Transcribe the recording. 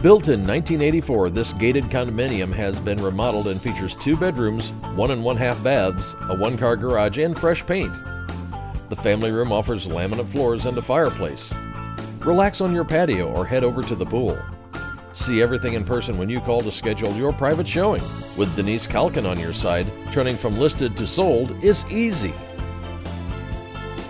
Built in 1984, this gated condominium has been remodeled and features two bedrooms, one and one half baths, a one car garage, and fresh paint. The family room offers laminate floors and a fireplace. Relax on your patio or head over to the pool. See everything in person when you call to schedule your private showing. With Denise Calkin on your side, turning from listed to sold is easy.